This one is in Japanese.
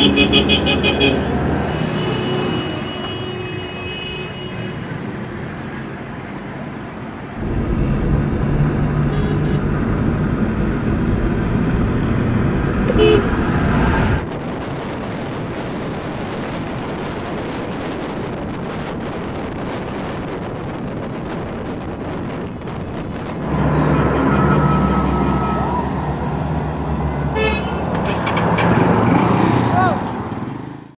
ハハハハハ